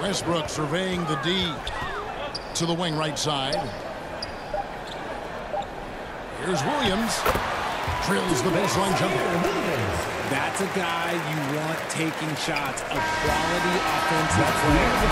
Westbrook surveying the D to the wing right side. Here's Williams. Drills the baseline jumper. That's a guy you want taking shots, a quality offensive player.